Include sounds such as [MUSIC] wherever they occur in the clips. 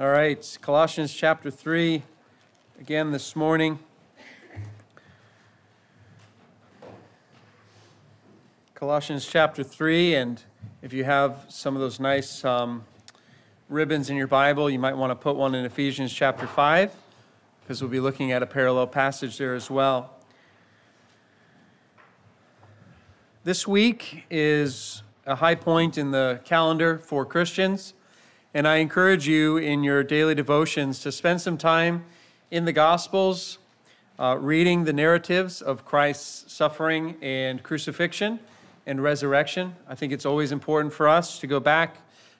All right, Colossians chapter 3, again this morning. Colossians chapter 3, and if you have some of those nice um, ribbons in your Bible, you might want to put one in Ephesians chapter 5, because we'll be looking at a parallel passage there as well. This week is a high point in the calendar for Christians. And I encourage you in your daily devotions to spend some time in the Gospels, uh, reading the narratives of Christ's suffering and crucifixion and resurrection. I think it's always important for us to go back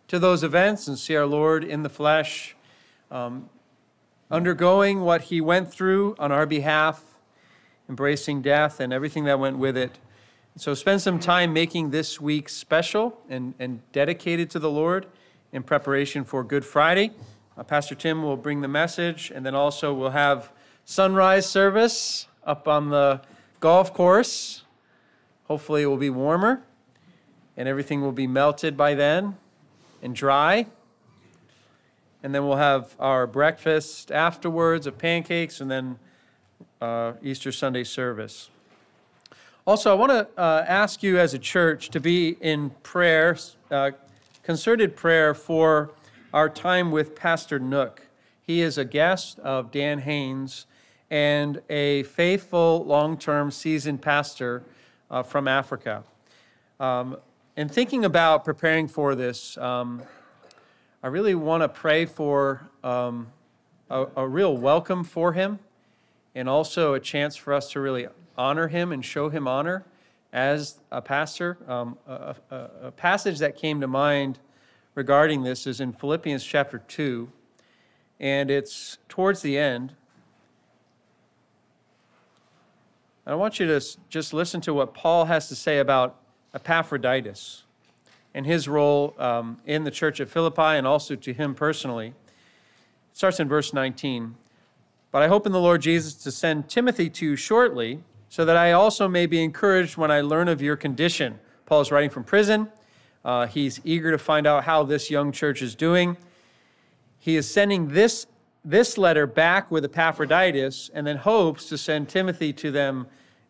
to those events and see our Lord in the flesh, um, undergoing what he went through on our behalf, embracing death and everything that went with it. So spend some time making this week special and, and dedicated to the Lord in preparation for Good Friday. Uh, Pastor Tim will bring the message, and then also we'll have sunrise service up on the golf course. Hopefully, it will be warmer and everything will be melted by then and dry. And then we'll have our breakfast afterwards of pancakes and then uh, Easter Sunday service. Also, I want to uh, ask you as a church to be in prayer. Uh, concerted prayer for our time with Pastor Nook. He is a guest of Dan Haynes and a faithful, long term, seasoned pastor uh, from Africa. Um, and thinking about preparing for this, um, I really want to pray for um, a, a real welcome for him and also a chance for us to really honor him and show him honor as a pastor. Um, a, a, a, passage that came to mind regarding this is in Philippians chapter 2, and it's towards the end. I want you to just listen to what Paul has to say about Epaphroditus and his role um, in the church at Philippi and also to him personally. It starts in verse 19. But I hope in the Lord Jesus to send Timothy to you shortly so that I also may be encouraged when I learn of your condition. Paul is writing from prison. Uh, he's eager to find out how this young church is doing. He is sending this, this letter back with Epaphroditus and then hopes to send Timothy to them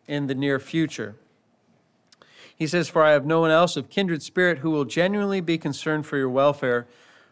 in the near future. He says, For I have no one else of kindred spirit who will genuinely be concerned for your welfare,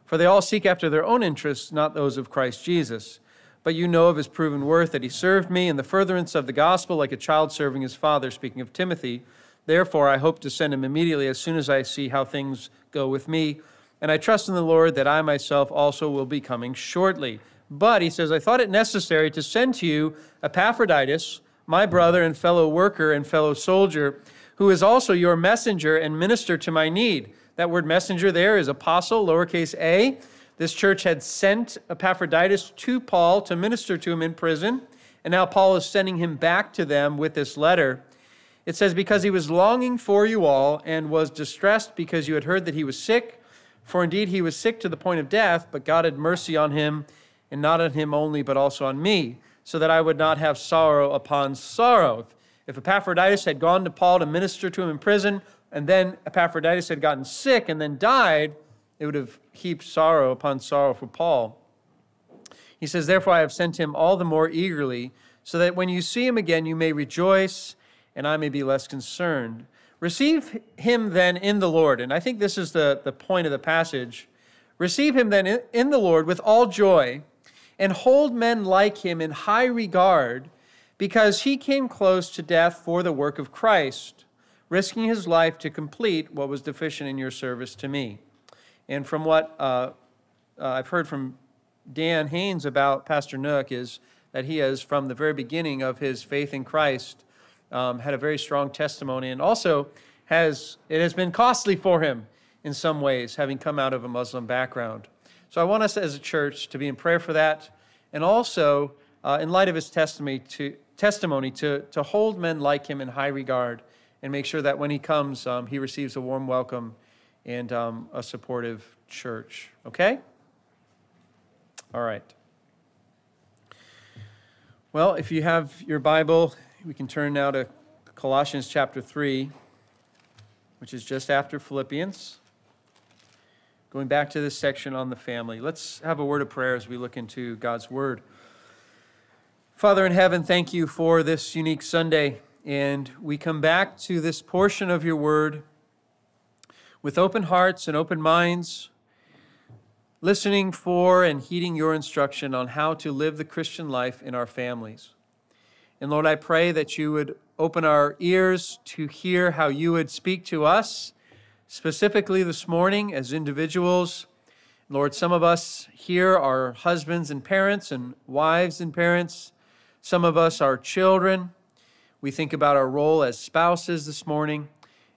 for they all seek after their own interests, not those of Christ Jesus. But you know of his proven worth, that he served me in the furtherance of the gospel like a child serving his father, speaking of Timothy. Therefore, I hope to send him immediately as soon as I see how things go with me. And I trust in the Lord that I myself also will be coming shortly. But, he says, I thought it necessary to send to you Epaphroditus, my brother and fellow worker and fellow soldier, who is also your messenger and minister to my need. That word messenger there is apostle, lowercase a. This church had sent Epaphroditus to Paul to minister to him in prison, and now Paul is sending him back to them with this letter. It says, Because he was longing for you all and was distressed because you had heard that he was sick. For indeed he was sick to the point of death, but God had mercy on him, and not on him only, but also on me, so that I would not have sorrow upon sorrow. If Epaphroditus had gone to Paul to minister to him in prison, and then Epaphroditus had gotten sick and then died, it would have heaped sorrow upon sorrow for Paul. He says, Therefore, I have sent him all the more eagerly, so that when you see him again, you may rejoice, and I may be less concerned. Receive him then in the Lord. And I think this is the, the point of the passage. Receive him then in, in the Lord with all joy, and hold men like him in high regard, because he came close to death for the work of Christ, risking his life to complete what was deficient in your service to me. And from what uh, uh, I've heard from Dan Haynes about Pastor Nook is that he has, from the very beginning of his faith in Christ, um, had a very strong testimony, and also has it has been costly for him in some ways, having come out of a Muslim background. So I want us as a church to be in prayer for that, and also uh, in light of his testimony to testimony to to hold men like him in high regard, and make sure that when he comes, um, he receives a warm welcome and um, a supportive church. Okay? All right. Well, if you have your Bible, we can turn now to Colossians chapter 3, which is just after Philippians. going back to this section on the family. Let's have a word of prayer as we look into God's word. Father in heaven, thank you for this unique Sunday. And we come back to this portion of your word with open hearts and open minds, listening for and heeding your instruction on how to live the Christian life in our families. And Lord, I pray that you would open our ears to hear how you would speak to us, specifically this morning as individuals. Lord, some of us here are husbands and parents and wives and parents. Some of us are children. We think about our role as spouses this morning.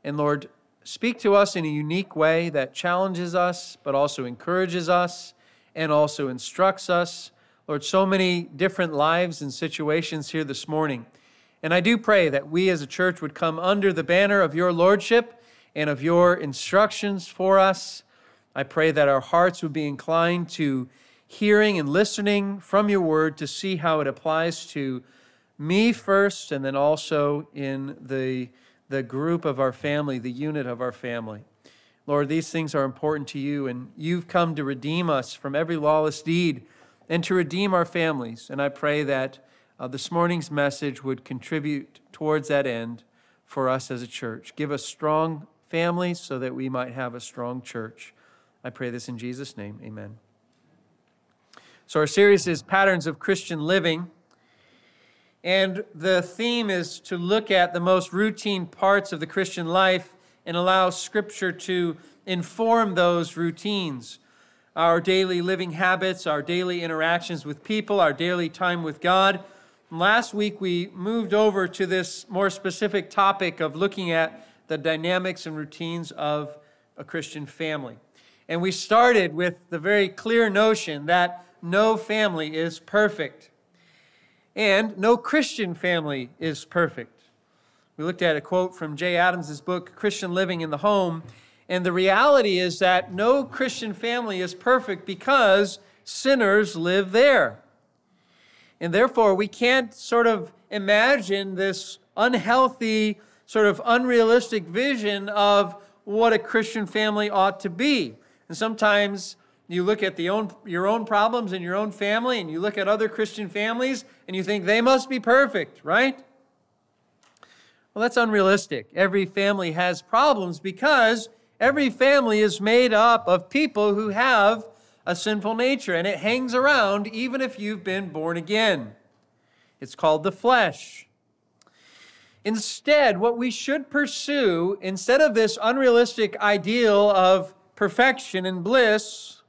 And Lord, speak to us in a unique way that challenges us, but also encourages us and also instructs us. Lord, so many different lives and situations here this morning. And I do pray that we as a church would come under the banner of your lordship and of your instructions for us. I pray that our hearts would be inclined to hearing and listening from your word to see how it applies to me first and then also in the, the group of our family, the unit of our family. Lord, these things are important to you, and you've come to redeem us from every lawless deed and to redeem our families. And I pray that uh, this morning's message would contribute towards that end for us as a church. Give us strong families so that we might have a strong church. I pray this in Jesus' name. Amen. So, our series is Patterns of Christian Living. And the theme is to look at the most routine parts of the Christian life and allow Scripture to inform those routines. Our daily living habits, our daily interactions with people, our daily time with God. Last week, we moved over to this more specific topic of looking at the dynamics and routines of a Christian family. And we started with the very clear notion that no family is perfect, and no Christian family is perfect. We looked at a quote from Jay Adams' book, Christian Living in the Home, and the reality is that no Christian family is perfect because sinners live there. And therefore, we can't sort of imagine this unhealthy, sort of unrealistic vision of what a Christian family ought to be. And sometimes you look at the own, your own problems in your own family, and you look at other Christian families, and you think they must be perfect, right? Well, that's unrealistic. Every family has problems because every family is made up of people who have a sinful nature, and it hangs around even if you've been born again. It's called the flesh. Instead, what we should pursue, instead of this unrealistic ideal of perfection and bliss,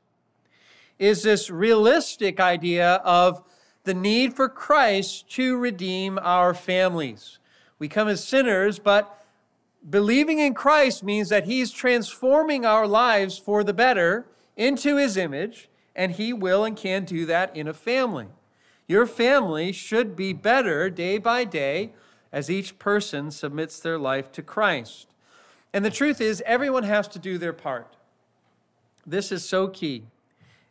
is this realistic idea of the need for Christ to redeem our families. We come as sinners, but believing in Christ means that He's transforming our lives for the better into his image, and he will and can do that in a family. Your family should be better day by day as each person submits their life to Christ. And the truth is, everyone has to do their part. This is so key.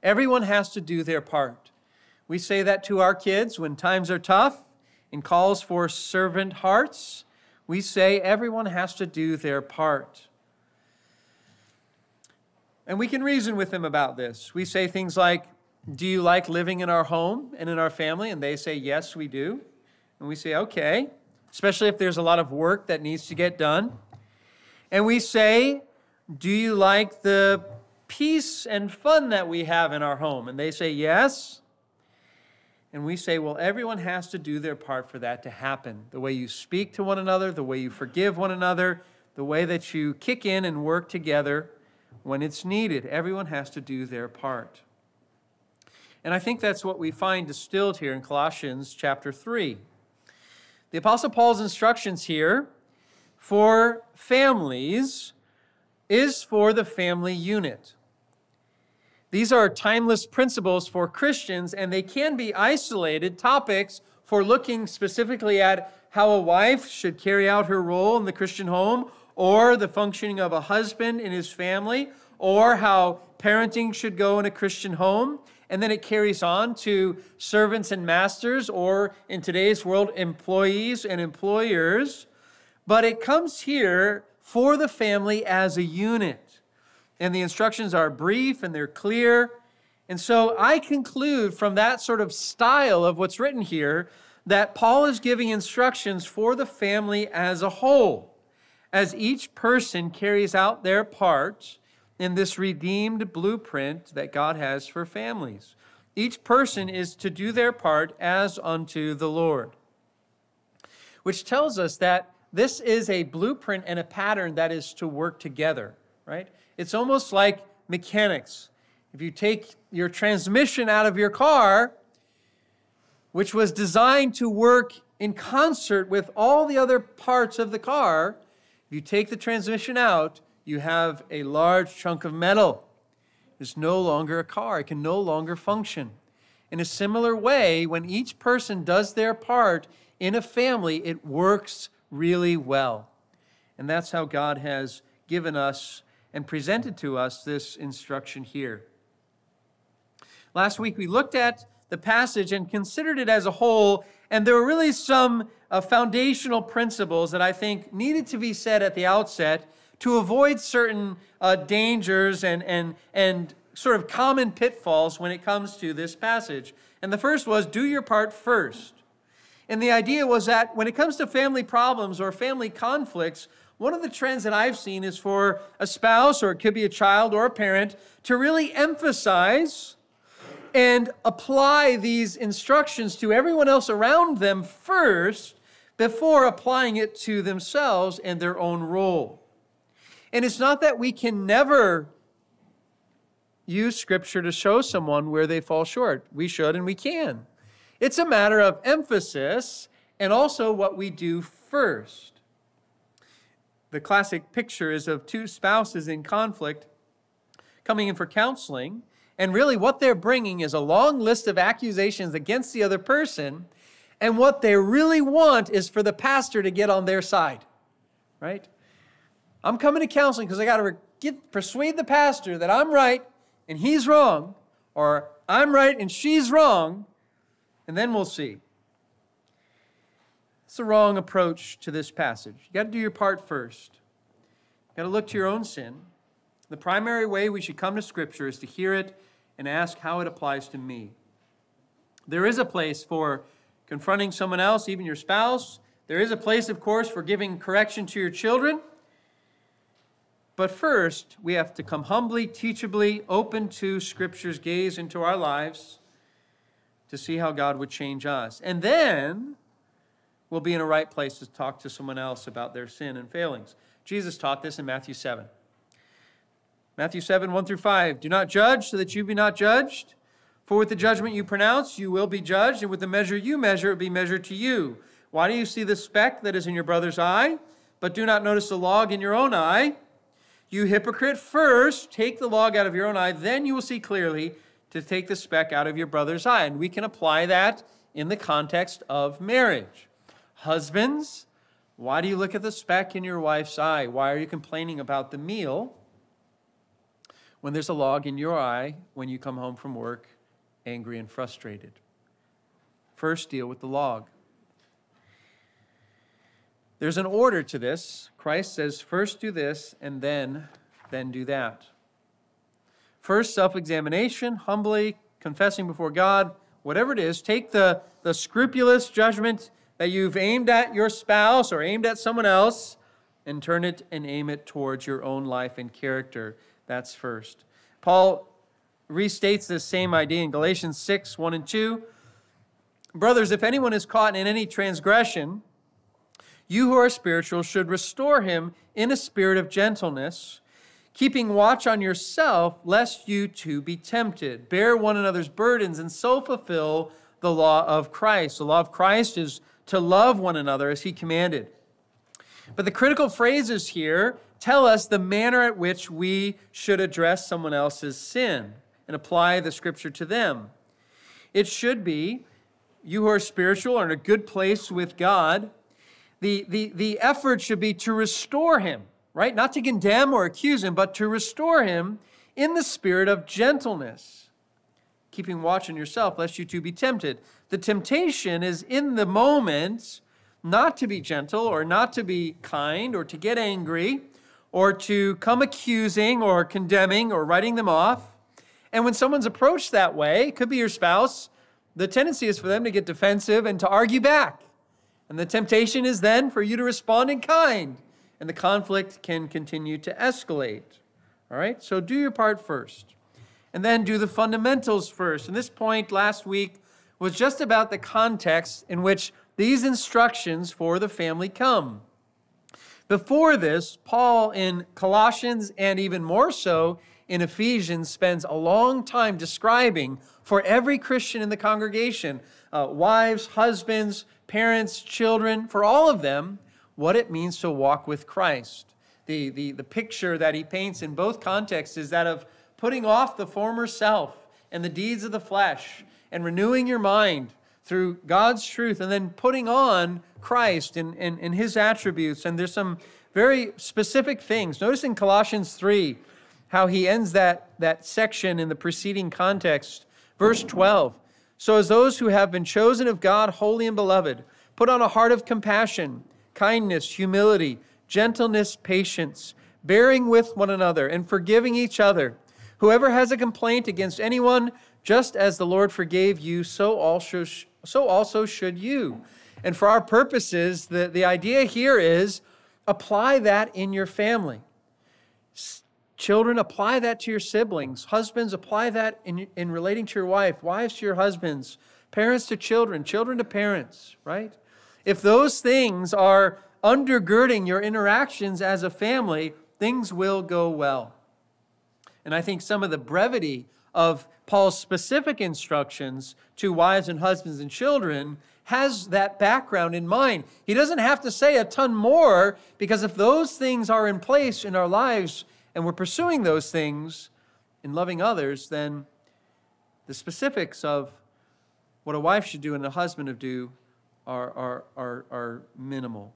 Everyone has to do their part. We say that to our kids when times are tough and calls for servant hearts. We say everyone has to do their part. And we can reason with them about this. We say things like, Do you like living in our home and in our family? And they say, Yes, we do. And we say, Okay, especially if there's a lot of work that needs to get done. And we say, Do you like the peace and fun that we have in our home? And they say, Yes. And we say, Well, everyone has to do their part for that to happen. The way you speak to one another, the way you forgive one another, the way that you kick in and work together when it's needed. Everyone has to do their part. And I think that's what we find distilled here in Colossians chapter 3. The Apostle Paul's instructions here for families is for the family unit. These are timeless principles for Christians, and they can be isolated topics for looking specifically at how a wife should carry out her role in the Christian home or the functioning of a husband in his family, or how parenting should go in a Christian home. And then it carries on to servants and masters, or in today's world, employees and employers. But it comes here for the family as a unit. And the instructions are brief and they're clear. And so I conclude from that sort of style of what's written here that Paul is giving instructions for the family as a whole, as each person carries out their part in this redeemed blueprint that God has for families. Each person is to do their part as unto the Lord, which tells us that this is a blueprint and a pattern that is to work together, right? It's almost like mechanics. If you take your transmission out of your car, which was designed to work in concert with all the other parts of the car, if you take the transmission out, you have a large chunk of metal. It's no longer a car, it can no longer function. In a similar way, when each person does their part in a family, it works really well. And that's how God has given us and presented to us this instruction here. Last week we looked at the passage and considered it as a whole, and there were really some uh, foundational principles that I think needed to be said at the outset to avoid certain uh, dangers and, and, and sort of common pitfalls when it comes to this passage. And the first was do your part first. And the idea was that when it comes to family problems or family conflicts, one of the trends that I've seen is for a spouse, or it could be a child or a parent, to really emphasize and apply these instructions to everyone else around them first before applying it to themselves and their own role. And it's not that we can never use Scripture to show someone where they fall short. We should and we can. It's a matter of emphasis and also what we do first. The classic picture is of two spouses in conflict coming in for counseling, and really what they're bringing is a long list of accusations against the other person, and what they really want is for the pastor to get on their side, right? I'm coming to counseling because I got to persuade the pastor that I'm right and he's wrong, or I'm right and she's wrong, and then we'll see. It's the wrong approach to this passage. You got to do your part first. You got to look to your own sin. The primary way we should come to Scripture is to hear it and ask how it applies to me. There is a place for confronting someone else, even your spouse. There is a place, of course, for giving correction to your children. But first, we have to come humbly, teachably, open to Scripture's gaze into our lives to see how God would change us. And then we'll be in a right place to talk to someone else about their sin and failings. Jesus taught this in Matthew 7. Matthew 7, 1 through 5. Do not judge so that you be not judged. For with the judgment you pronounce, you will be judged, and with the measure you measure, it will be measured to you. Why do you see the speck that is in your brother's eye, but do not notice the log in your own eye? You hypocrite, first take the log out of your own eye, then you will see clearly to take the speck out of your brother's eye. And we can apply that in the context of marriage. Husbands, why do you look at the speck in your wife's eye? Why are you complaining about the meal when there's a log in your eye when you come home from work angry and frustrated? First, deal with the log. There's an order to this. Christ says, first do this, and then, then do that. First, self examination, humbly confessing before God, whatever it is, take the, the scrupulous judgment that you've aimed at your spouse or aimed at someone else and turn it and aim it towards your own life and character. That's first. Paul restates this same idea in Galatians 6 1 and 2. Brothers, if anyone is caught in any transgression, you who are spiritual should restore him in a spirit of gentleness keeping watch on yourself, lest you too be tempted. Bear one another's burdens and so fulfill the law of Christ. The law of Christ is to love one another as he commanded. But the critical phrases here tell us the manner at which we should address someone else's sin and apply the scripture to them. It should be you who are spiritual are in a good place with God. The, the, the effort should be to restore him right? Not to condemn or accuse him, but to restore him in the spirit of gentleness, keeping watch on yourself, lest you too be tempted. The temptation is in the moment not to be gentle or not to be kind or to get angry or to come accusing or condemning or writing them off. And when someone's approached that way, it could be your spouse, the tendency is for them to get defensive and to argue back. And the temptation is then for you to respond in kind, and the conflict can continue to escalate. All right? So do your part first. And then do the fundamentals first. And this point last week was just about the context in which these instructions for the family come. Before this, Paul in Colossians and even more so in Ephesians spends a long time describing for every Christian in the congregation, uh, wives, husbands, parents, children, for all of them, what it means to walk with Christ. The, the, the picture that he paints in both contexts is that of putting off the former self and the deeds of the flesh and renewing your mind through God's truth and then putting on Christ and, and, and his attributes. And there's some very specific things. Notice in Colossians 3 how he ends that, that section in the preceding context. Verse 12 So as those who have been chosen of God, holy and beloved, put on a heart of compassion, kindness, humility, gentleness, patience, bearing with one another, and forgiving each other. Whoever has a complaint against anyone, just as the Lord forgave you, so also, so also should you. And for our purposes, the, the idea here is apply that in your family. Children, apply that to your siblings. Husbands, apply that in, in relating to your wife. Wives to your husbands. Parents to children. Children to parents, right? If those things are undergirding your interactions as a family, things will go well. And I think some of the brevity of Paul's specific instructions to wives and husbands and children has that background in mind. He doesn't have to say a ton more because if those things are in place in our lives and we're pursuing those things in loving others, then the specifics of what a wife should do and a husband should do are, are, are, are minimal.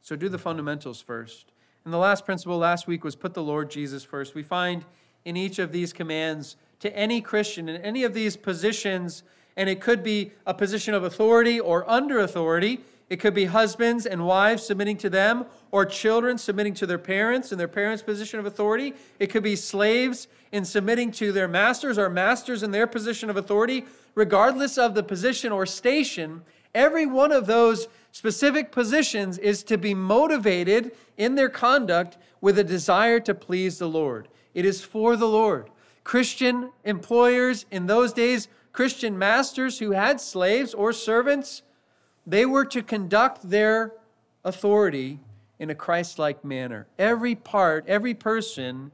So do the fundamentals first. And the last principle last week was put the Lord Jesus first. We find in each of these commands to any Christian in any of these positions, and it could be a position of authority or under authority. It could be husbands and wives submitting to them, or children submitting to their parents in their parents' position of authority. It could be slaves in submitting to their masters, or masters in their position of authority. Regardless of the position or station, every one of those specific positions is to be motivated in their conduct with a desire to please the Lord. It is for the Lord. Christian employers in those days, Christian masters who had slaves or servants, they were to conduct their authority in a Christ like manner. Every part, every person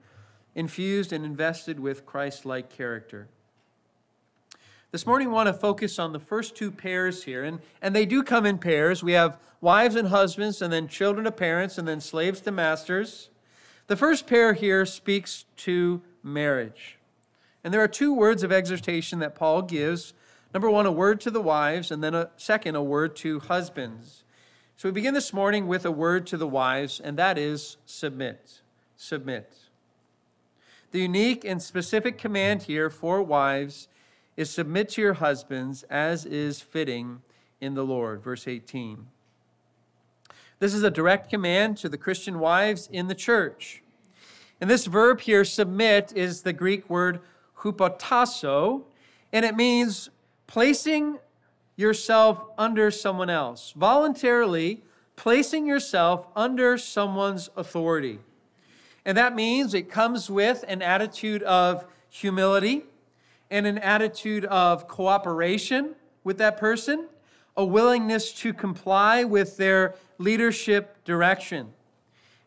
infused and invested with Christ like character. This morning, we want to focus on the first two pairs here, and, and they do come in pairs. We have wives and husbands, and then children to parents, and then slaves to masters. The first pair here speaks to marriage. And there are two words of exhortation that Paul gives. Number one, a word to the wives, and then a second, a word to husbands. So we begin this morning with a word to the wives, and that is submit. Submit. The unique and specific command here for wives is submit to your husbands as is fitting in the Lord. Verse 18. This is a direct command to the Christian wives in the church. And this verb here, submit, is the Greek word hupotasso, and it means placing yourself under someone else, voluntarily placing yourself under someone's authority. And that means it comes with an attitude of humility and an attitude of cooperation with that person, a willingness to comply with their leadership direction.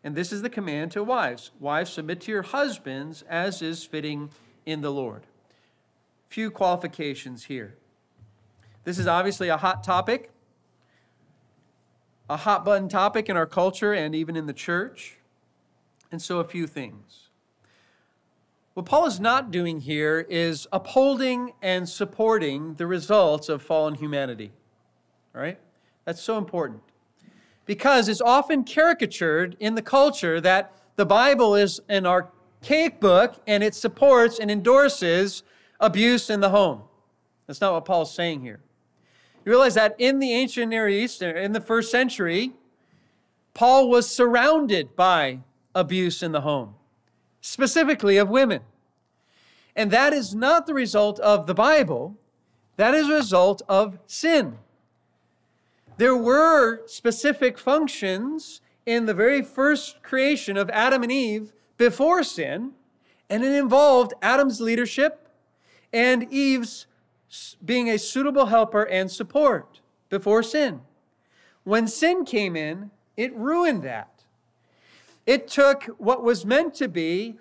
And this is the command to wives Wives, submit to your husbands as is fitting in the Lord. Few qualifications here. This is obviously a hot topic, a hot button topic in our culture and even in the church. And so, a few things. What Paul is not doing here is upholding and supporting the results of fallen humanity. All right? That's so important. Because it's often caricatured in the culture that the Bible is an archaic book and it supports and endorses abuse in the home. That's not what Paul's saying here. You realize that in the ancient Near East, uh, in the first century, Paul was surrounded by abuse in the home, specifically of women. And that is not the result of the Bible, that is a result of sin. There were specific functions in the very first creation of Adam and Eve before sin, and it involved Adam's leadership and Eve's being a suitable helper and support before sin. When sin came in, it ruined that. It took what was meant to be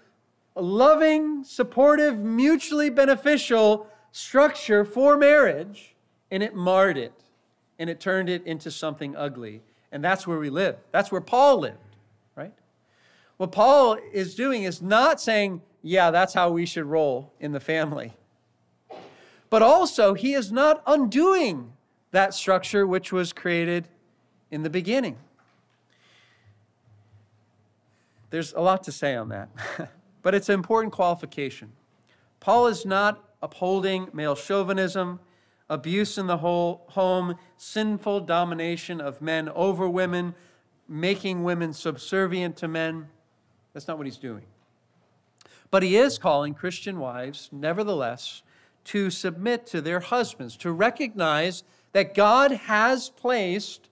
a loving, supportive, mutually beneficial structure for marriage, and it marred it, and it turned it into something ugly. And that's where we live. That's where Paul lived, right? What Paul is doing is not saying, yeah, that's how we should roll in the family. But also, he is not undoing that structure which was created in the beginning. There's a lot to say on that, [LAUGHS] but it's an important qualification. Paul is not upholding male chauvinism, abuse in the whole home, sinful domination of men over women, making women subservient to men. That's not what he's doing. But he is calling Christian wives, nevertheless, to submit to their husbands, to recognize that God has placed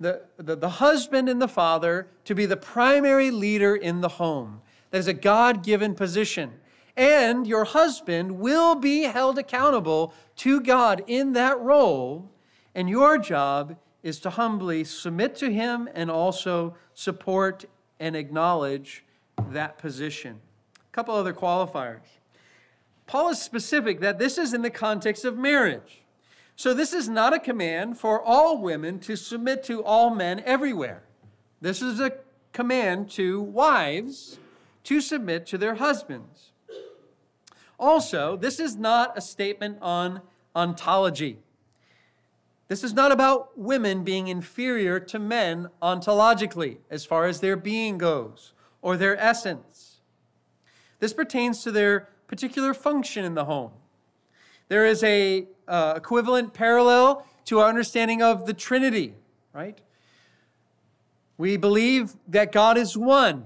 the, the, the, husband and the father to be the primary leader in the home. That is a God given position and your husband will be held accountable to God in that role. And your job is to humbly submit to him and also support and acknowledge that position. A couple other qualifiers. Paul is specific that this is in the context of marriage. So, this is not a command for all women to submit to all men everywhere. This is a command to wives to submit to their husbands. Also, this is not a statement on ontology. This is not about women being inferior to men ontologically, as far as their being goes, or their essence. This pertains to their particular function in the home. There is a uh, equivalent parallel to our understanding of the Trinity, right? We believe that God is one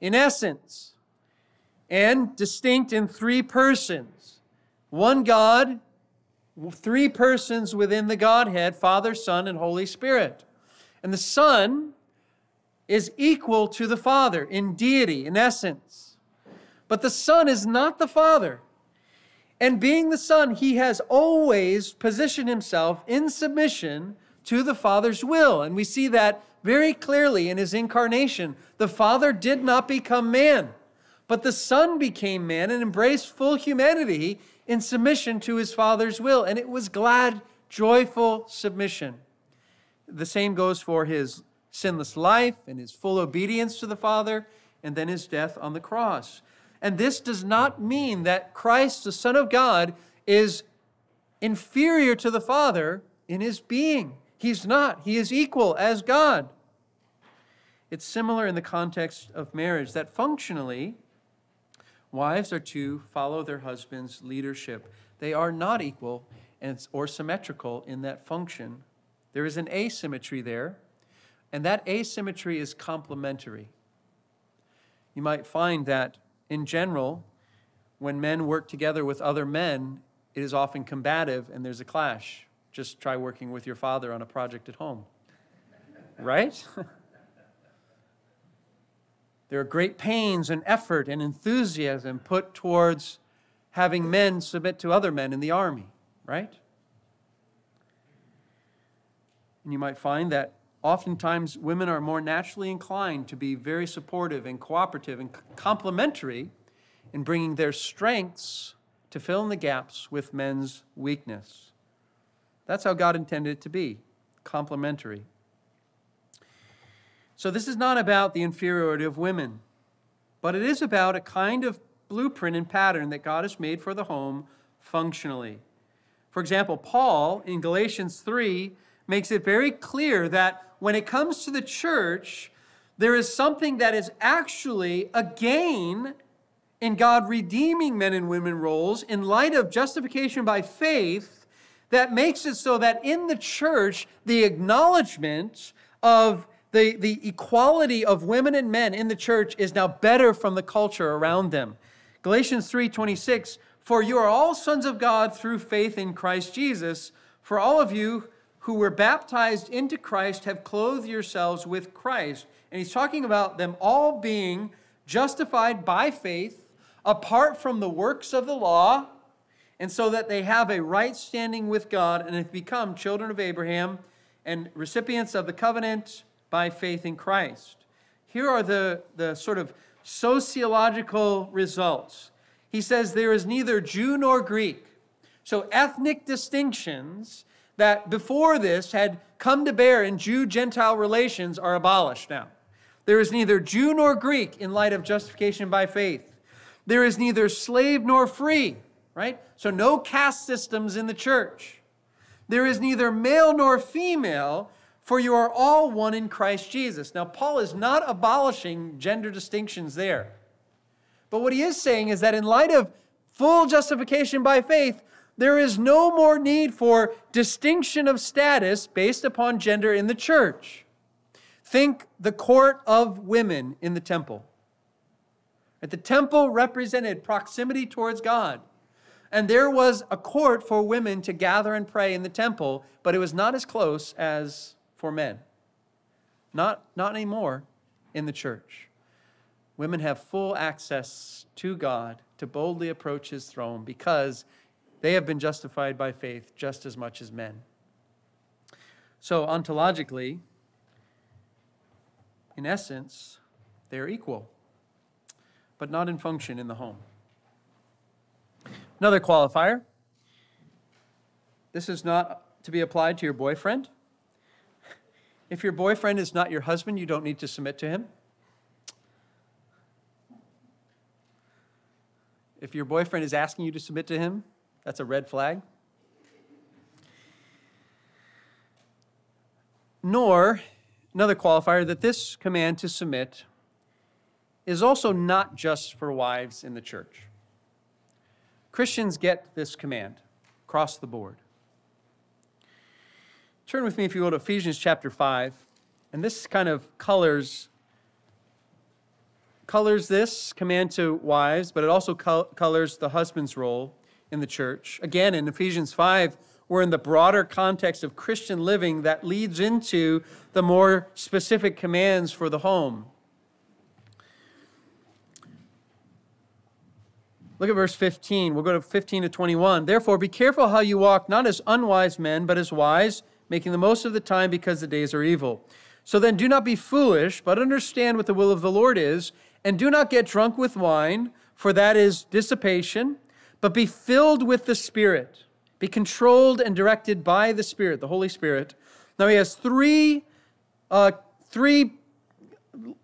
in essence and distinct in three persons one God, three persons within the Godhead Father, Son, and Holy Spirit. And the Son is equal to the Father in deity, in essence. But the Son is not the Father. And being the Son, he has always positioned himself in submission to the Father's will. And we see that very clearly in his incarnation. The Father did not become man. But the Son became man and embraced full humanity in submission to his Father's will. And it was glad, joyful submission. The same goes for his sinless life and his full obedience to the Father, and then his death on the cross. And this does not mean that Christ, the Son of God, is inferior to the Father in his being. He's not. He is equal as God. It's similar in the context of marriage, that functionally, Wives are to follow their husband's leadership. They are not equal and, or symmetrical in that function. There is an asymmetry there, and that asymmetry is complementary. You might find that in general, when men work together with other men, it is often combative and there's a clash. Just try working with your father on a project at home. Right? [LAUGHS] There are great pains and effort and enthusiasm put towards having men submit to other men in the army, right? And you might find that oftentimes women are more naturally inclined to be very supportive and cooperative and complementary in bringing their strengths to fill in the gaps with men's weakness. That's how God intended it to be complementary. So, this is not about the inferiority of women, but it is about a kind of blueprint and pattern that God has made for the home functionally. For example, Paul in Galatians 3 makes it very clear that when it comes to the church, there is something that is actually a gain in God redeeming men and women roles in light of justification by faith that makes it so that in the church, the acknowledgement of The, the equality of women and men in the church is now better from the culture around them. Galatians 3:26, "For you are all sons of God through faith in Christ Jesus, for all of you who were baptized into Christ have clothed yourselves with Christ." And he's talking about them all being justified by faith apart from the works of the law, and so that they have a right standing with God and have become children of Abraham and recipients of the covenant by faith in Christ. Here are the, the sort of sociological results. He says there is neither Jew nor Greek. So ethnic distinctions that before this had come to bear in Jew Gentile relations are abolished now. There is neither Jew nor Greek in light of justification by faith. There is neither slave nor free, right? So no caste systems in the church. There is neither male nor female, for you are all one in Christ Jesus. Now, Paul is not abolishing gender distinctions there. But what he is saying is that in light of full justification by faith, there is no more need for distinction of status based upon gender in the church. Think the court of women in the temple. At the temple represented proximity towards God. And there was a court for women to gather and pray in the temple, but it was not as close as for men. Not, not anymore in the church. Women have full access to God to boldly approach his throne because they have been justified by faith just as much as men. So, ontologically, in essence, they are equal, but not in function in the home. Another qualifier this is not to be applied to your boyfriend. If your boyfriend is not your husband, you don't need to submit to him. If your boyfriend is asking you to submit to him, that's a red flag. Nor Another qualifier that this command to submit is also not just for wives in the church. Christians get this command across the board. Turn with me, if you will, to Ephesians chapter 5. And this kind of colors colors this command to wives, but it also colors the husband's role in the church. Again, in Ephesians 5, we're in the broader context of Christian living that leads into the more specific commands for the home. Look at verse 15. We'll go to 15 to 21. Therefore, be careful how you walk, not as unwise men, but as wise, making the most of the time because the days are evil. So then, do not be foolish, but understand what the will of the Lord is, and do not get drunk with wine, for that is dissipation, but be filled with the Spirit be controlled and directed by the Spirit, the Holy Spirit. Now he has three, uh, three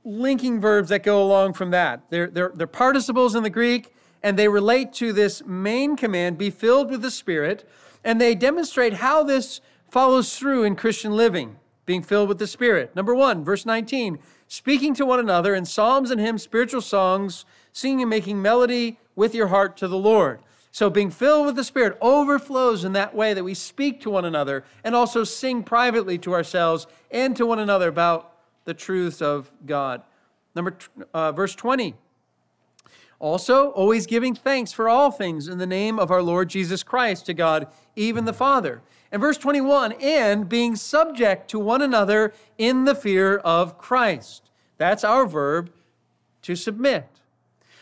linking verbs that go along from that. They're, they're, they're participles in the Greek, and they relate to this main command be filled with the Spirit, and they demonstrate how this follows through in Christian living, being filled with the Spirit. Number one, verse 19, speaking to one another in psalms and hymns, spiritual songs, singing and making melody with your heart to the Lord. So, being filled with the Spirit overflows in that way that we speak to one another and also sing privately to ourselves and to one another about the truths of God. Number uh, verse 20. Also, always giving thanks for all things in the name of our Lord Jesus Christ to God, even the Father. And verse 21, and being subject to one another in the fear of Christ. That's our verb to submit.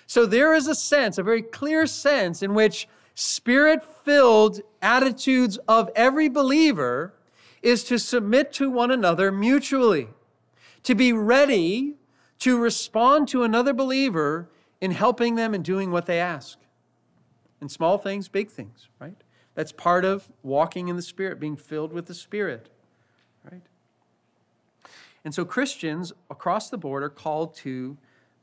So there is a sense, a very clear sense, in which spirit filled attitudes of every believer is to submit to one another mutually, to be ready to respond to another believer in helping them and doing what they ask. In small things, big things, right? That's part of walking in the Spirit, being filled with the Spirit, right? And so Christians across the board are called to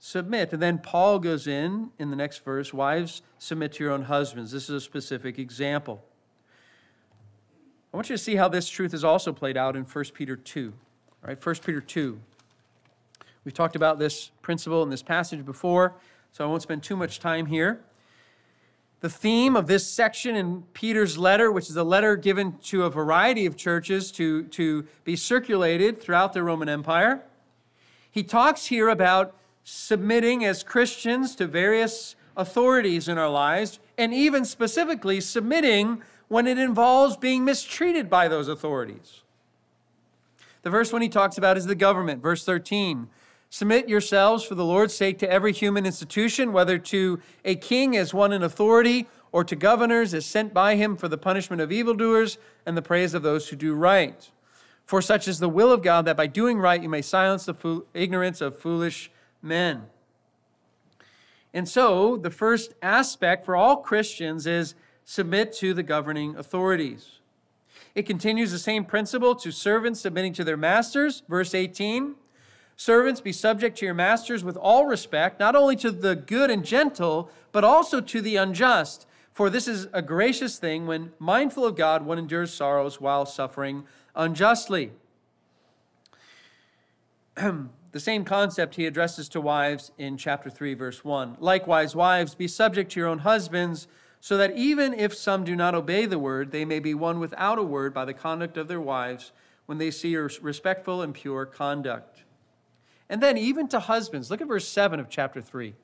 submit. And then Paul goes in in the next verse Wives, submit to your own husbands. This is a specific example. I want you to see how this truth is also played out in 1 Peter 2. All right, 1 Peter 2. We've talked about this principle in this passage before, so I won't spend too much time here. The theme of this section in Peter's letter, which is a letter given to a variety of churches to, to be circulated throughout the Roman Empire, He talks here about submitting as Christians to various authorities in our lives, and even specifically submitting when it involves being mistreated by those authorities. The first one he talks about is the government, verse 13. Submit yourselves for the Lord's sake to every human institution, whether to a king as one in authority, or to governors as sent by him for the punishment of evildoers and the praise of those who do right. For such is the will of God that by doing right you may silence the fool- ignorance of foolish men. And so, the first aspect for all Christians is submit to the governing authorities. It continues the same principle to servants submitting to their masters. Verse 18 Servants, be subject to your masters with all respect, not only to the good and gentle, but also to the unjust. For this is a gracious thing when, mindful of God, one endures sorrows while suffering unjustly. [CLEARS THROAT] the same concept he addresses to wives in chapter 3, verse 1. Likewise, wives, be subject to your own husbands, so that even if some do not obey the word, they may be won without a word by the conduct of their wives when they see your respectful and pure conduct. And then, even to husbands, look at verse 7 of chapter 3.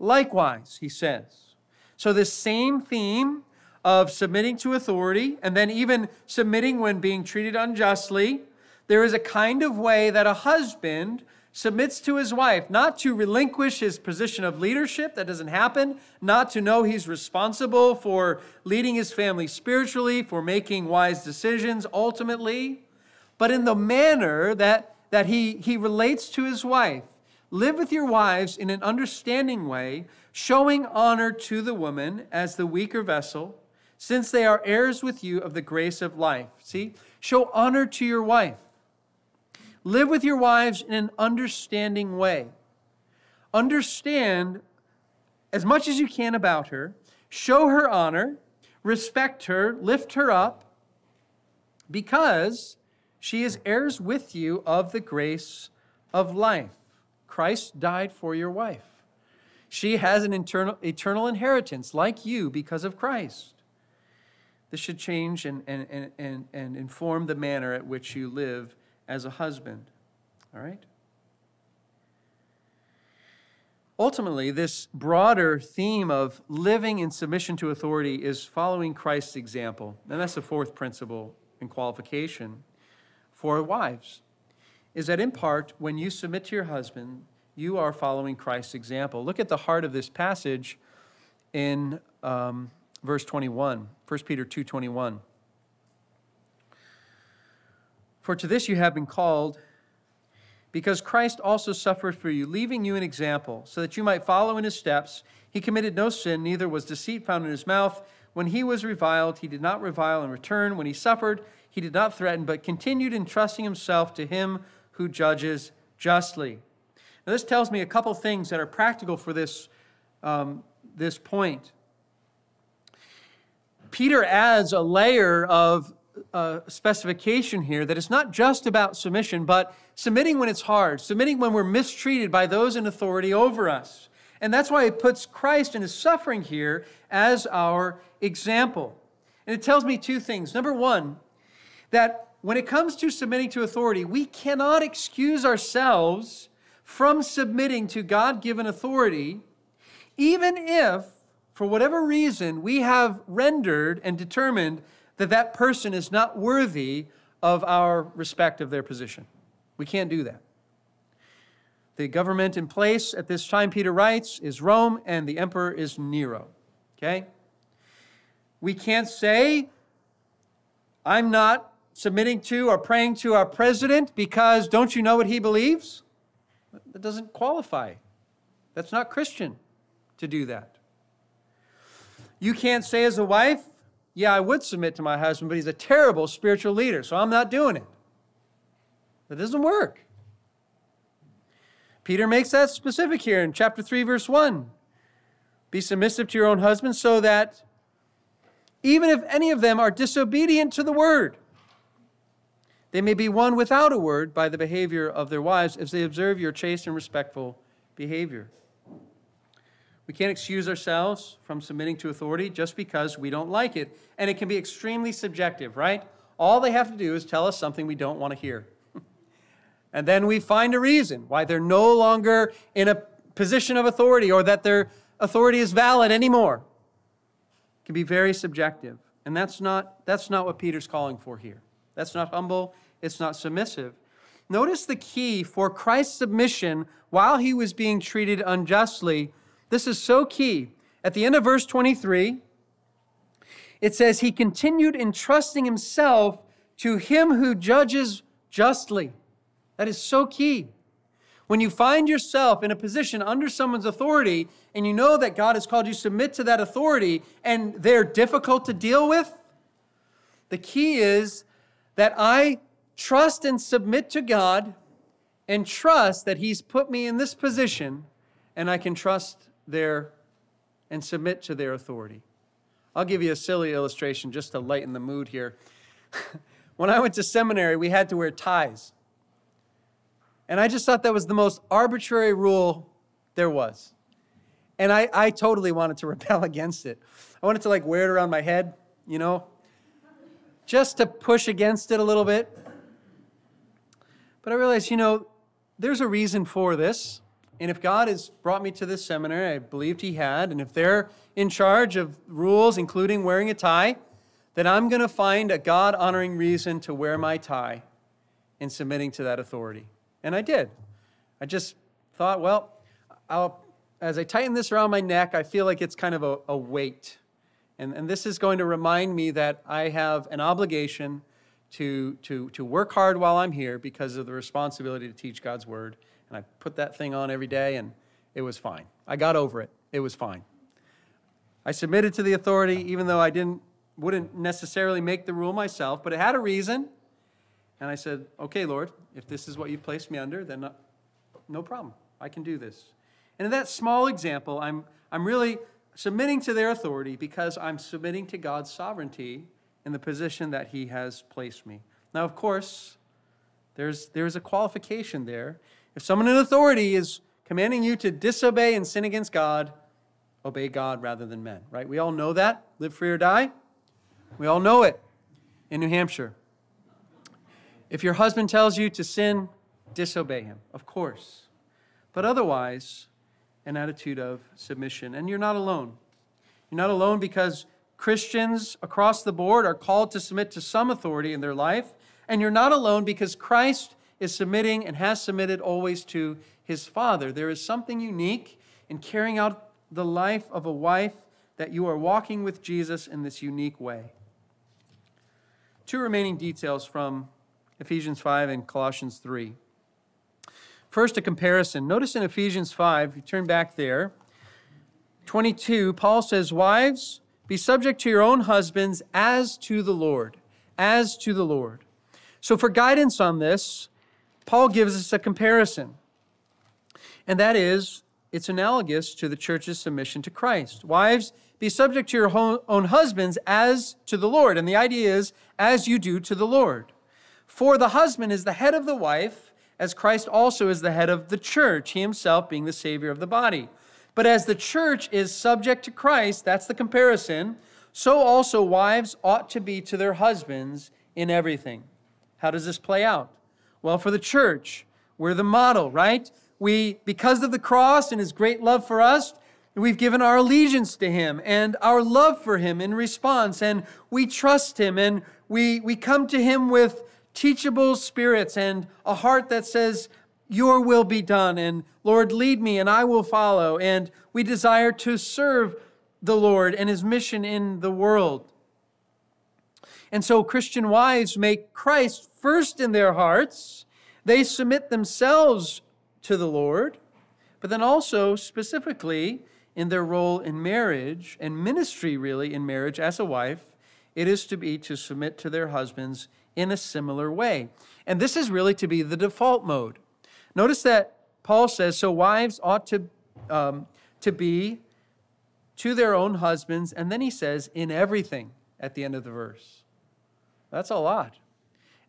Likewise, he says. So, this same theme of submitting to authority and then even submitting when being treated unjustly there is a kind of way that a husband submits to his wife, not to relinquish his position of leadership, that doesn't happen, not to know he's responsible for leading his family spiritually, for making wise decisions ultimately, but in the manner that, that he, he relates to his wife. Live with your wives in an understanding way, showing honor to the woman as the weaker vessel, since they are heirs with you of the grace of life. See, show honor to your wife. Live with your wives in an understanding way. Understand as much as you can about her, show her honor, respect her, lift her up, because she is heirs with you of the grace of life. Christ died for your wife. She has an internal, eternal inheritance like you because of Christ. This should change and, and, and, and inform the manner at which you live as a husband. All right? Ultimately, this broader theme of living in submission to authority is following Christ's example. And that's the fourth principle and qualification for wives. Is that in part, when you submit to your husband, you are following Christ's example. Look at the heart of this passage in um, verse 21, 1 Peter 2 21. For to this you have been called, because Christ also suffered for you, leaving you an example, so that you might follow in his steps. He committed no sin, neither was deceit found in his mouth. When he was reviled, he did not revile in return. When he suffered, he did not threaten, but continued entrusting himself to him who judges justly. Now, this tells me a couple things that are practical for this, um, this point. Peter adds a layer of uh, specification here that it's not just about submission, but submitting when it's hard, submitting when we're mistreated by those in authority over us. And that's why it puts Christ and his suffering here as our example. And it tells me two things. Number one, that when it comes to submitting to authority, we cannot excuse ourselves from submitting to God given authority, even if, for whatever reason, we have rendered and determined that that person is not worthy of our respect of their position. We can't do that. The government in place at this time, Peter writes, is Rome, and the emperor is Nero. Okay? We can't say, I'm not submitting to or praying to our president because don't you know what he believes? That doesn't qualify. That's not Christian to do that. You can't say as a wife, yeah, I would submit to my husband, but he's a terrible spiritual leader, so I'm not doing it. That doesn't work. Peter makes that specific here in chapter 3, verse 1. Be submissive to your own husband so that even if any of them are disobedient to the word, they may be won without a word by the behavior of their wives as they observe your chaste and respectful behavior. We can't excuse ourselves from submitting to authority just because we don't like it. And it can be extremely subjective, right? All they have to do is tell us something we don't want to hear. [LAUGHS] and then we find a reason why they're no longer in a position of authority or that their authority is valid anymore. It can be very subjective. And that's not, that's not what Peter's calling for here. That's not humble, it's not submissive. Notice the key for Christ's submission while he was being treated unjustly. This is so key. At the end of verse 23, it says, He continued entrusting himself to him who judges justly. That is so key. When you find yourself in a position under someone's authority and you know that God has called you submit to that authority and they're difficult to deal with, the key is that I trust and submit to God and trust that He's put me in this position and I can trust their and submit to their authority. I'll give you a silly illustration just to lighten the mood here. [LAUGHS] when I went to seminary, we had to wear ties. And I just thought that was the most arbitrary rule there was. And I, I totally wanted to [LAUGHS] rebel against it. I wanted to like wear it around my head, you know, just to push against it a little bit. But I realized, you know, there's a reason for this. And if God has brought me to this seminary, I believed He had, and if they're in charge of rules, including wearing a tie, then I'm going to find a God honoring reason to wear my tie in submitting to that authority. And I did. I just thought, well, I'll, as I tighten this around my neck, I feel like it's kind of a, a weight. And, and this is going to remind me that I have an obligation to, to, to work hard while I'm here because of the responsibility to teach God's word. And I put that thing on every day, and it was fine. I got over it. It was fine. I submitted to the authority, even though I didn't, wouldn't necessarily make the rule myself, but it had a reason. And I said, okay, Lord, if this is what you've placed me under, then uh, no problem. I can do this. And in that small example, I'm, I'm really submitting to their authority because I'm submitting to God's sovereignty in the position that He has placed me. Now, of course, there's, there's a qualification there. If someone in authority is commanding you to disobey and sin against God, obey God rather than men, right? We all know that. Live free or die. We all know it in New Hampshire. If your husband tells you to sin, disobey him, of course. But otherwise, an attitude of submission. And you're not alone. You're not alone because Christians across the board are called to submit to some authority in their life. And you're not alone because Christ is submitting and has submitted always to his Father. There is something unique in carrying out the life of a wife that you are walking with Jesus in this unique way. Two remaining details from Ephesians 5 and Colossians 3. First, a comparison. Notice in Ephesians 5, you turn back there, 22, Paul says, Wives, be subject to your own husbands as to the Lord. As to the Lord. So, for guidance on this, Paul gives us a comparison. And that is, it's analogous to the church's submission to Christ. Wives, be subject to your own husbands as to the Lord. And the idea is, as you do to the Lord. For the husband is the head of the wife, as Christ also is the head of the church, he himself being the Savior of the body. But as the church is subject to Christ, that's the comparison, so also wives ought to be to their husbands in everything. How does this play out? Well, for the church, we're the model, right? We, because of the cross and his great love for us, we've given our allegiance to him and our love for him in response, and we trust him and we, we come to him with teachable spirits and a heart that says, your will be done. And Lord, lead me and I will follow. And we desire to serve the Lord and his mission in the world. And so Christian wives make Christ first in their hearts. They submit themselves to the Lord, but then also specifically in their role in marriage and ministry, really, in marriage as a wife, it is to be to submit to their husbands in a similar way. And this is really to be the default mode. Notice that Paul says, so wives ought to, um, to be to their own husbands, and then he says, in everything at the end of the verse. That's a lot.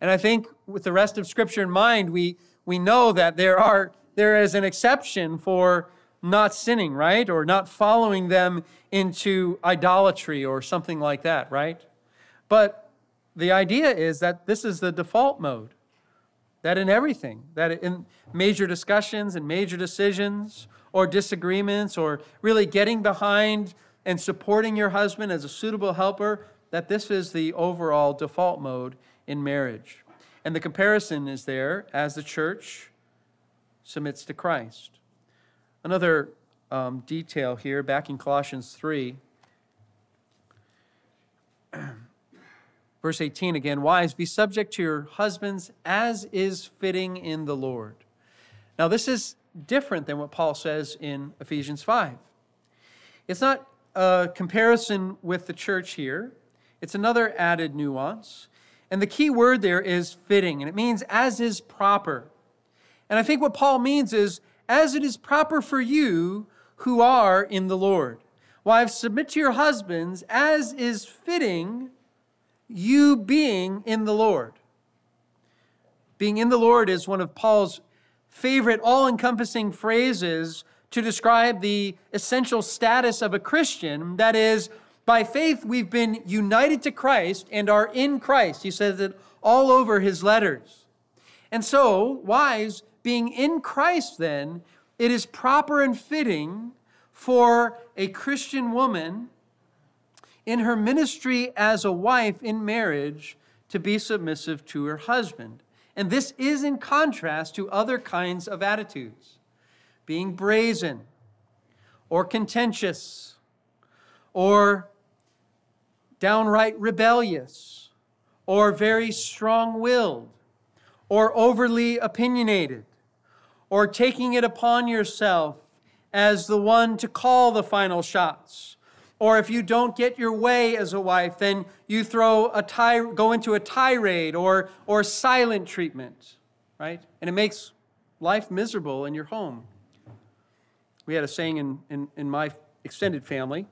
And I think with the rest of Scripture in mind, we, we know that there, are, there is an exception for not sinning, right? Or not following them into idolatry or something like that, right? But the idea is that this is the default mode. that in everything, that in major discussions and major decisions or disagreements or really getting behind and supporting your husband as a suitable helper, that this is the overall default mode in marriage. And the comparison is there as the church submits to Christ. Another um, detail here, back in Colossians 3, [CLEARS THROAT] verse 18 again Wives, be subject to your husbands as is fitting in the Lord. Now, this is different than what Paul says in Ephesians 5. It's not a comparison with the church here, it's another added nuance. And the key word there is fitting, and it means as is proper. And I think what Paul means is as it is proper for you who are in the Lord. Wives, submit to your husbands as is fitting, you being in the Lord. Being in the Lord is one of Paul's favorite all encompassing phrases to describe the essential status of a Christian. That is, by faith, we've been united to Christ and are in Christ. He says it all over his letters. And so, wives, being in Christ, then, it is proper and fitting for a Christian woman in her ministry as a wife in marriage to be submissive to her husband. And this is in contrast to other kinds of attitudes being brazen or contentious or downright rebellious or very strong willed or overly opinionated or taking it upon yourself as the one to call the final shots or if you don't get your way as a wife, then you throw a ty- go into a tirade or, or silent treatment, right? And it makes life miserable in your home. We had a saying in, in, in my extended family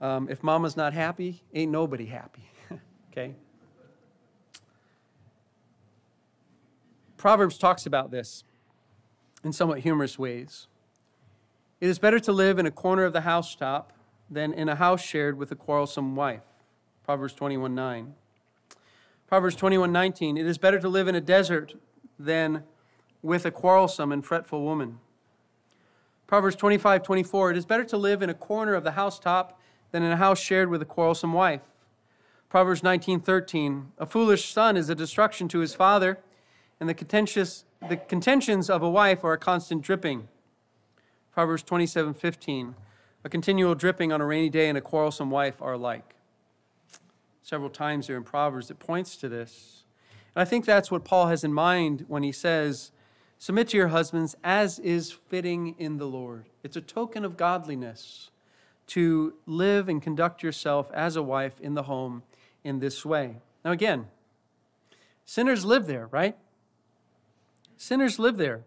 um, if mama's not happy, ain't nobody happy, [LAUGHS] okay? Proverbs talks about this in somewhat humorous ways. It is better to live in a corner of the housetop than in a house shared with a quarrelsome wife. Proverbs 21 9. Proverbs 21 19. It is better to live in a desert than with a quarrelsome and fretful woman. Proverbs 25 24. It is better to live in a corner of the housetop than in a house shared with a quarrelsome wife. Proverbs 19 13. A foolish son is a destruction to his father, and the, contentious, the contentions of a wife are a constant dripping. Proverbs 27 15. A continual dripping on a rainy day and a quarrelsome wife are alike. Several times there in Proverbs it points to this. And I think that's what Paul has in mind when he says, Submit to your husbands as is fitting in the Lord. It's a token of godliness to live and conduct yourself as a wife in the home in this way. Now, again, sinners live there, right? Sinners live there.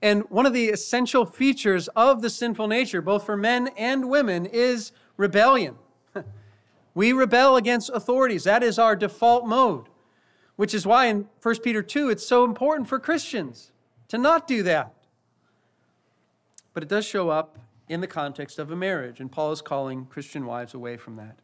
And one of the essential features of the sinful nature, both for men and women, is rebellion. [LAUGHS] we rebel against authorities. That is our default mode, which is why in 1 Peter 2, it's so important for Christians to not do that. But it does show up in the context of a marriage, and Paul is calling Christian wives away from that.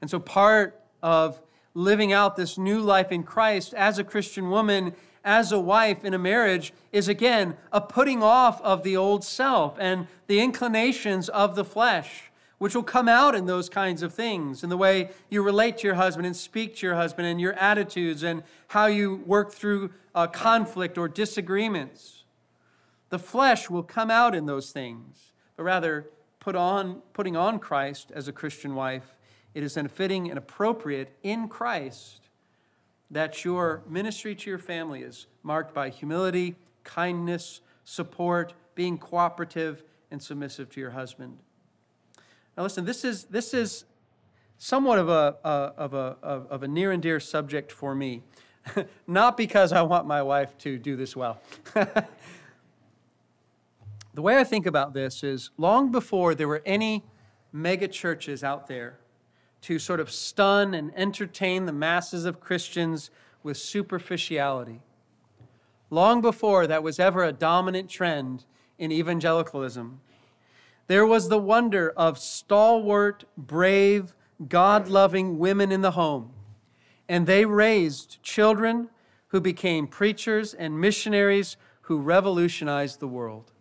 And so part of living out this new life in Christ as a Christian woman as a wife in a marriage is again a putting off of the old self and the inclinations of the flesh, which will come out in those kinds of things, in the way you relate to your husband and speak to your husband, and your attitudes, and how you work through uh, conflict or disagreements. The flesh will come out in those things, but rather put on, putting on Christ as a Christian wife, it is then fitting and appropriate in Christ that your ministry to your family is marked by humility, kindness, support, being cooperative, and submissive to your husband. Now, listen, this is, this is somewhat of a, of, a, of a near and dear subject for me. [LAUGHS] Not because I want my wife to do this well. [LAUGHS] the way I think about this is long before there were any mega churches out there to sort of stun and entertain the masses of Christians with superficiality. Long before that was ever a dominant trend in evangelicalism, there was the wonder of stalwart, brave, God loving women in the home. And they raised children who became preachers and missionaries who revolutionized the world.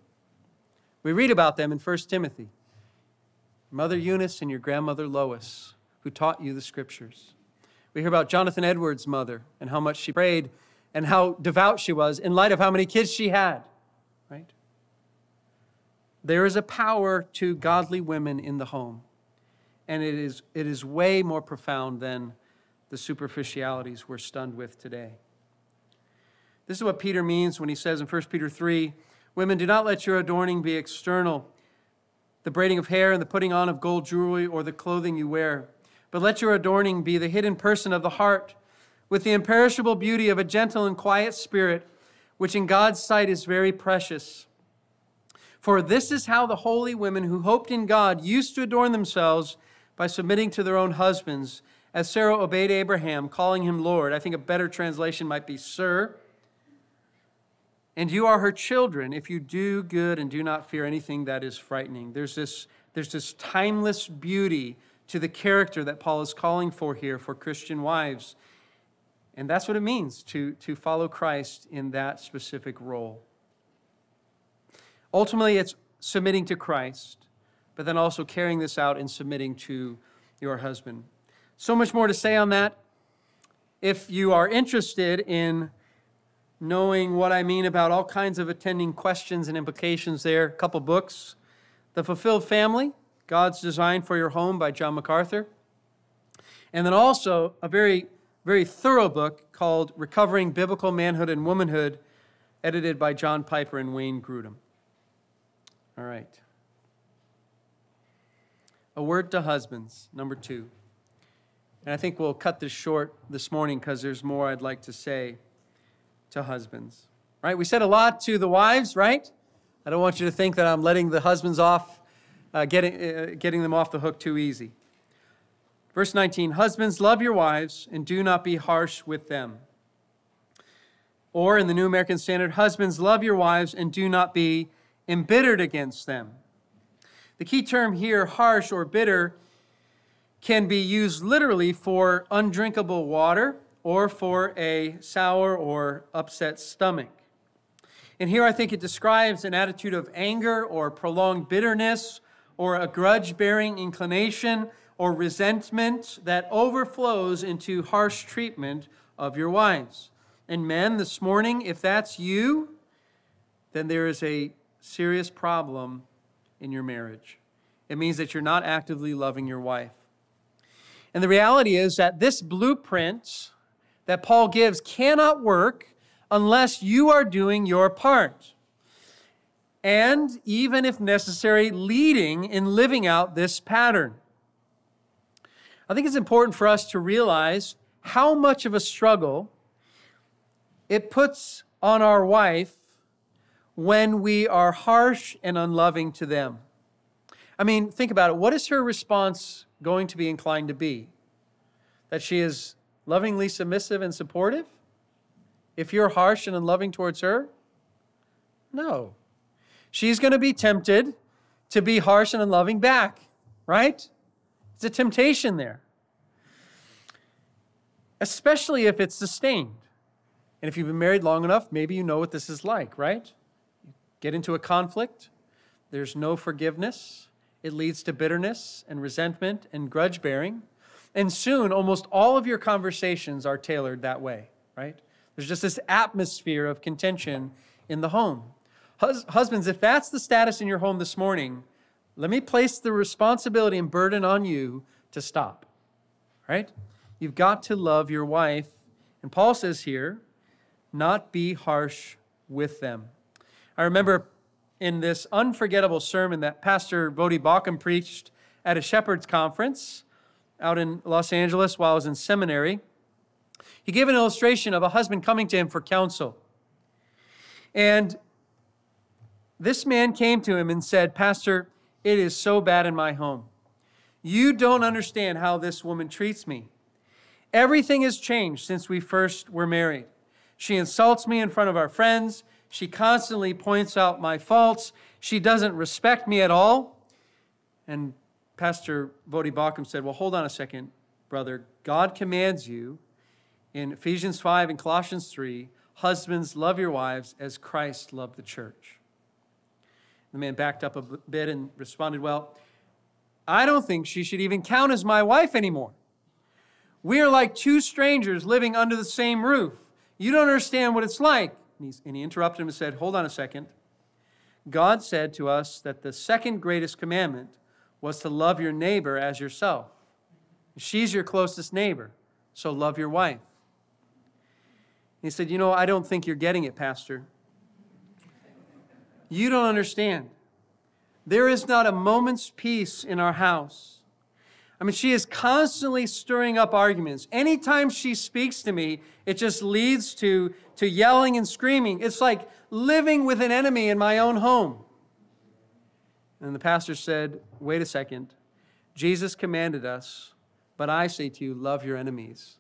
We read about them in 1 Timothy. Mother Eunice and your grandmother Lois, who taught you the scriptures. We hear about Jonathan Edwards' mother and how much she prayed and how devout she was in light of how many kids she had, right? There is a power to godly women in the home, and it is, it is way more profound than the superficialities we're stunned with today. This is what Peter means when he says in 1 Peter 3 Women, do not let your adorning be external, the braiding of hair and the putting on of gold jewelry or the clothing you wear, but let your adorning be the hidden person of the heart, with the imperishable beauty of a gentle and quiet spirit, which in God's sight is very precious. For this is how the holy women who hoped in God used to adorn themselves by submitting to their own husbands, as Sarah obeyed Abraham, calling him Lord. I think a better translation might be Sir and you are her children if you do good and do not fear anything that is frightening. There's this, there's this timeless beauty to the character that Paul is calling for here for Christian wives. And that's what it means to, to follow Christ in that specific role. Ultimately, it's submitting to Christ, but then also carrying this out and submitting to your husband. So much more to say on that. If you are interested in knowing what I mean about all kinds of attending questions and implications there. A couple books The Fulfilled Family God's Design for Your Home by John MacArthur. And then also a very, very thorough book called Recovering Biblical Manhood and Womanhood, edited by John Piper and Wayne Grudem. All right. A word to husbands, number two. And I think we'll cut this short this morning because there's more I'd like to say to husbands. Right? We said a lot to the wives, right? I don't want you to think that I'm letting the husbands off, uh, getting, uh, getting them off the hook too easy. Verse 19 Husbands, love your wives and do not be harsh with them. Or in the New American Standard, husbands, love your wives and do not be embittered against them. The key term here, harsh or bitter, can be used literally for undrinkable water or for a sour or upset stomach. And here I think it describes an attitude of anger or prolonged bitterness or a grudge bearing inclination or resentment that overflows into harsh treatment of your wives. And men, this morning, if that's you, then there is a serious problem in your marriage. It means that you're not actively loving your wife. And the reality is that this blueprint that Paul gives cannot work unless you are doing your part. And even if necessary, leading in living out this pattern. I think it's important for us to realize how much of a struggle it puts on our wife when we are harsh and unloving to them. I mean, think about it. What is her response going to be inclined to be? That she is lovingly submissive and supportive? If you're harsh and unloving towards her? No. She's going to be tempted to be harsh and unloving back, right? It's a temptation there. Especially if it's sustained. And if you've been married long enough, maybe you know what this is like, right? You get into a conflict, there's no forgiveness, it leads to bitterness and resentment and grudge bearing. And soon, almost all of your conversations are tailored that way, right? There's just this atmosphere of contention in the home. Hus- husbands, if that's the status in your home this morning, let me place the responsibility and burden on you to stop, right? You've got to love your wife. And Paul says here, not be harsh with them. I remember in this unforgettable sermon that Pastor Voddie Baucham preached at a shepherd's conference out in Los Angeles while I was in seminary. He gave an illustration of a husband coming to him for counsel. And this man came to him and said, Pastor, it is so bad in my home. You don't understand how this woman treats me. Everything has changed since we first were married. She insults me in front of our friends. She constantly points out my faults. She doesn't respect me at all. And Pastor Voddie Baucham said, Well, hold on a second, brother. God commands you in Ephesians 5 and Colossians 3 Husbands, love your wives as Christ loved the church. The man backed up a bit and responded, Well, I don't think she should even count as my wife anymore. We are like two strangers living under the same roof. You don't understand what it's like. And he interrupted him and said, Hold on a second. God said to us that the second greatest commandment was to love your neighbor as yourself. She's your closest neighbor, so love your wife. He said, You know, I don't think you're getting it, Pastor. You don't understand. There is not a moment's peace in our house. I mean, she is constantly stirring up arguments. Anytime she speaks to me, it just leads to, to yelling and screaming. It's like living with an enemy in my own home. And the pastor said, Wait a second. Jesus commanded us, but I say to you, love your enemies.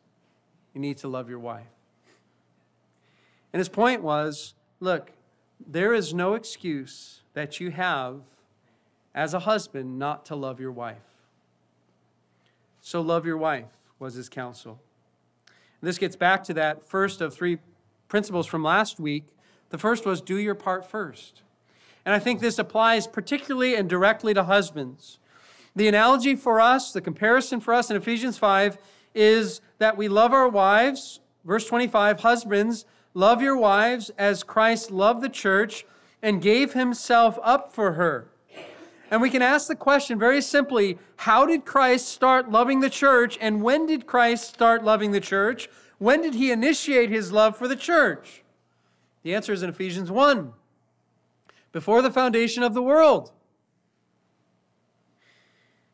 You need to love your wife. And his point was look, there is no excuse that you have as a husband not to love your wife. So love your wife, was his counsel. And this gets back to that first of three principles from last week. The first was do your part first. And I think this applies particularly and directly to husbands. The analogy for us, the comparison for us in Ephesians 5 is that we love our wives. Verse 25, husbands, Love your wives as Christ loved the church and gave himself up for her. And we can ask the question very simply how did Christ start loving the church, and when did Christ start loving the church? When did he initiate his love for the church? The answer is in Ephesians 1 before the foundation of the world.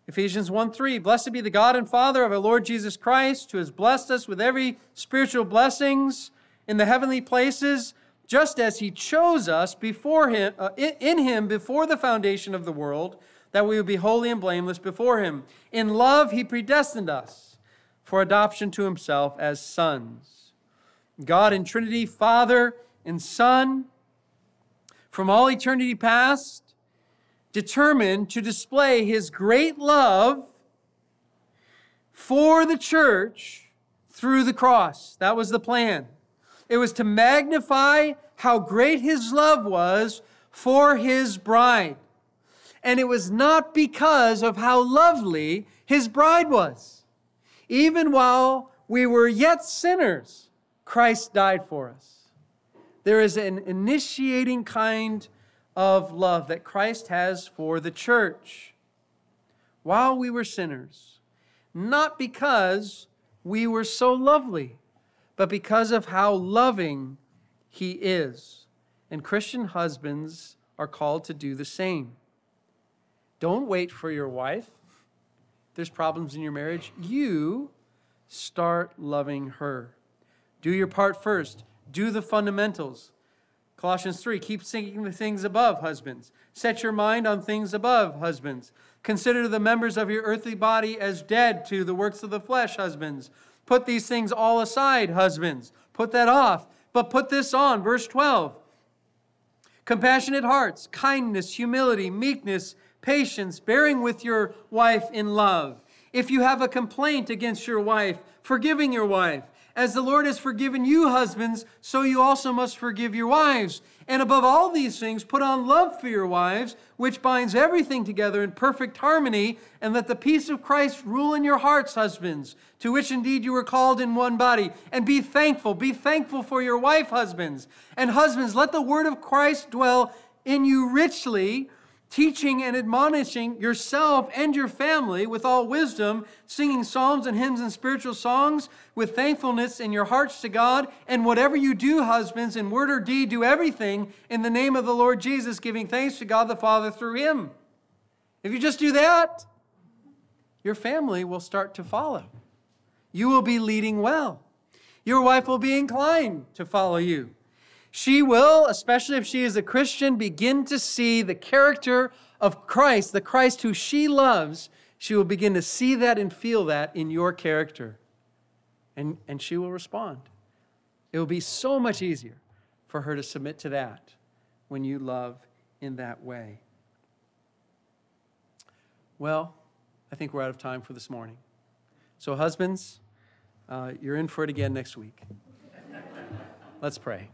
Ephesians 1 3 Blessed be the God and Father of our Lord Jesus Christ, who has blessed us with every spiritual blessings in the heavenly places, just as he chose us before him, uh, in him before the foundation of the world, that we would be holy and blameless before him. In love, he predestined us for adoption to himself as sons. God in Trinity, Father and Son, from all eternity past, determined to display his great love for the church through the cross. That was the plan. It was to magnify how great his love was for his bride. And it was not because of how lovely his bride was. Even while we were yet sinners, Christ died for us. There is an initiating kind of love that Christ has for the church while we were sinners, not because we were so lovely, but because of how loving he is. And Christian husbands are called to do the same. Don't wait for your wife. There's problems in your marriage, you start loving her. Do your part first. Do the fundamentals. Colossians 3 Keep seeking the things above, husbands. Set your mind on things above, husbands. Consider the members of your earthly body as dead to the works of the flesh, husbands Put these things all aside, husbands. Put that off. But put this on. Verse 12 compassionate hearts, kindness, humility, meekness, patience, bearing with your wife in love. If you have a complaint against your wife, forgiving your wife. As the Lord has forgiven you, husbands, so you also must forgive your wives. And above all these things, put on love for your wives, which binds everything together in perfect harmony, and let the peace of Christ rule in your hearts, husbands, to which indeed you were called in one body. And be thankful. Be thankful for your wife, husbands. And husbands, let the word of Christ dwell in you richly teaching and admonishing yourself and your family with all wisdom, singing psalms and hymns and spiritual songs with thankfulness in your hearts to God. And whatever you do, husbands, in word or deed, do everything in the name of the Lord Jesus, giving thanks to God the Father through him. If you just do that, your family will start to follow. You will be leading well. Your wife will be inclined to follow you. She will, especially if she is a Christian, begin to see the character of Christ, the Christ who she loves. She will begin to see that and feel that in your character. And, and she will respond. It will be so much easier for her to submit to that when you love in that way. Well, I think we're out of time for this morning. So, husbands, uh, you're in for it again next week. [LAUGHS] Let's pray.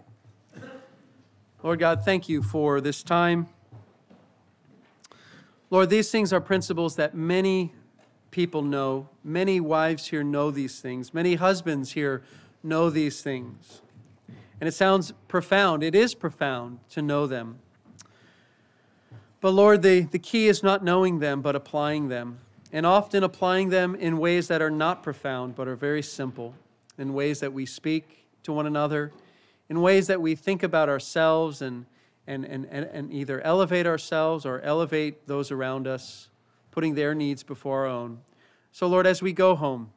Lord God, thank you for this time. Lord, these things are principles that many people know. Many wives here know these things. Many husbands here know these things. And it sounds profound. It is profound to know them. But Lord, the, the key is not knowing them, but applying them. And often applying them in ways that are not profound, but are very simple, in ways that we speak to one another, in ways that we think about ourselves and, and, and, and either elevate ourselves or elevate those around us, putting their needs before our own. So, Lord, as we go home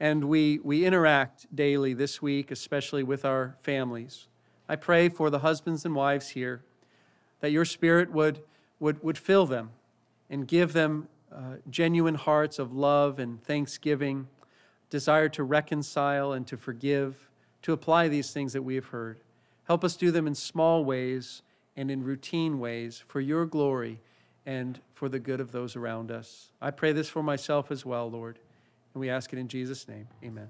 and we, we interact daily this week, especially with our families, I pray for the husbands and wives here that your Spirit would, would, would fill them and give them uh, genuine hearts of love and thanksgiving, desire to reconcile and to forgive, to apply these things that we have heard. Help us do them in small ways and in routine ways for your glory and for the good of those around us. I pray this for myself as well, Lord, and we ask it in Jesus' name. Amen.